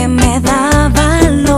que me daba.